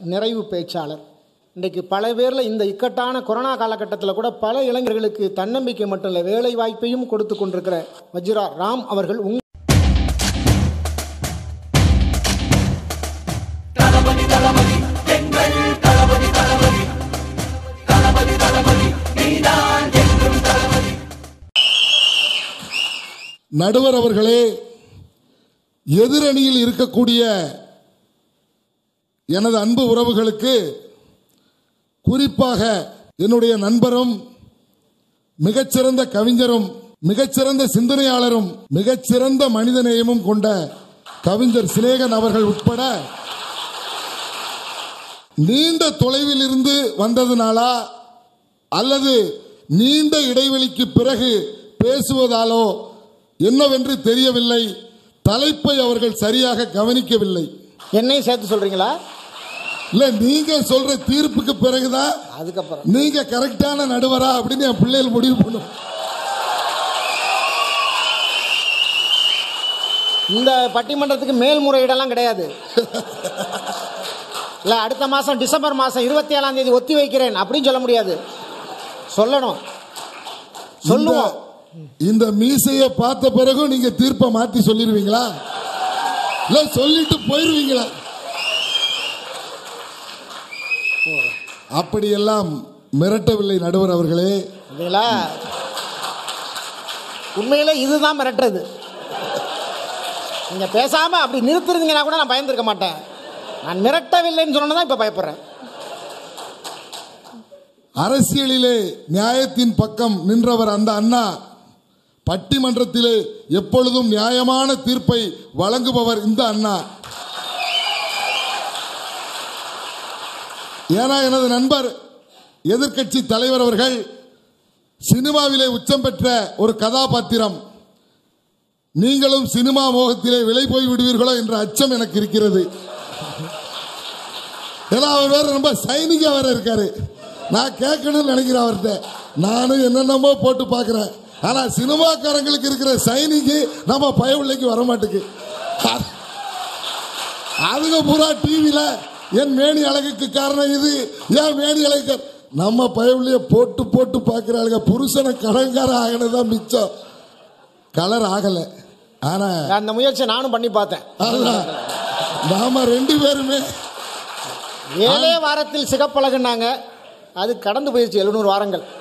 நிறைவு பேச்சாளர். இன்றைக்கு பல பேரில் இந்த இக்கட்டான கொரோனா காலகட்டத்தில் கூட பல இளைஞர்களுக்கு தன்னம்பிக்கை மட்டும் இல்லை வேலை வாய்ப்பையும் கொடுத்து கொண்டிருக்கிற வஜ்ரா ராம் அவர்கள் உங் நடுவர் அவர்களே எதிரணியில் இருக்கக்கூடிய எனது அன்பு உறவுகளுக்கு குறிப்பாக என்னுடைய நண்பரும் மிகச்சிறந்த கவிஞரும் மிகச்சிறந்த சிந்தனையாளரும் மிகச்சிறந்த மனிதநேயமும் கொண்ட கவிஞர் சிலேகன் அவர்கள் உட்பட நீண்ட தொலைவில் இருந்து வந்ததுனாலா அல்லது நீண்ட இடைவெளிக்கு பிறகு பேசுவதாலோ என்னவென்று தெரியவில்லை தலைப்பை அவர்கள் சரியாக கவனிக்கவில்லை. என்னையும் சேர்த்து சொல்றீங்களா? இல்ல நீங்க சொல்ற தீர்ப்புக்கு பிறகுதான் அதுக்கப்புறம். நீங்க கரெக்டான நடுவரா அப்படின்னு என் பிள்ளைகள் முடிவு பண்ணும். இந்த பட்டிமன்றத்துக்கு மேல்முறையீடெல்லாம் கிடையாது. இல்லை அடுத்த மாதம் டிசம்பர் மாதம் இருபத்தி ஏழாம் தேதி ஒத்தி வைக்கிறேன் அப்படின்னு சொல்ல முடியாது. சொல்லணும். சொல்லுவோம். இந்த- மீசைய பார்த்த பிறகும் நீங்க தீர்ப்பை மாத்தி சொல்லிருவீங்களா இல்ல சொல்லிட்டு போயிருவீங்களா அப்படியெல்லாம் மிரட்டவில்லை நடுவர் அவர்களே. இல்லைங்களா உண்மையில இதுதான் மிரட்டுறது. நீங்க பேசாம அப்படி நிறுத்துறீங்கன்னா கூட நான் பயந்துருக்க மாட்டேன். நான் மிரட்டவில்லைன்னு சொன்னதான் இப்ப பயப்படுறேன். அரசியலிலே நியாயத்தின் பக்கம் நின்றவர் அந்த அண்ணா. பட்டிமன்றத்திலே எப்பொழுதும் நியாயமான தீர்ப்பை வழங்குபவர் இந்த அண்ணா. ஏன்னா எனது நண்பர் எதிர்க்கட்சி தலைவர் அவர்கள் சினிமாவிலே உச்சம் பெற்ற ஒரு கதாபாத்திரம். நீங்களும் சினிமா மோகத்திலே விலை போய் விடுவீர்களோ என்ற அச்சம் எனக்கு இருக்கிறது. ஏன்னா அவர் வேற ரொம்ப சைனிங்கா வேற இருக்காரு. நான் கேட்கணும்னு நினைக்கிறேன் அவர்கிட்ட. நானும் என்னென்னமோ போட்டு பார்க்குறேன். ஆனா சினிமாக்காரங்களுக்கு இருக்கிற சைனிக்கு நம்ம பயவில்லைக்கு வர மாட்டேங்குது அதுங்க பூரா டிவியில என் மேனி அழகுக்கு காரணம் இது. ஏன் மேனி அழகு? நம்ம பயவுலையே போட்டு போட்டு பார்க்கிறாளுங்க புருஷனை கடன்கார ஆகினதான் மிச்சம். கலர் ஆகல. ஆனா அந்த முயற்சியை நானும் பண்ணி பார்த்தேன். நாம ரெண்டு பேருமே. ஏழே வாரத்தில் சிகப்பழகுனாங்க. அது கடந்து போயிடுச்சு எழுநூறு வாரங்கள்.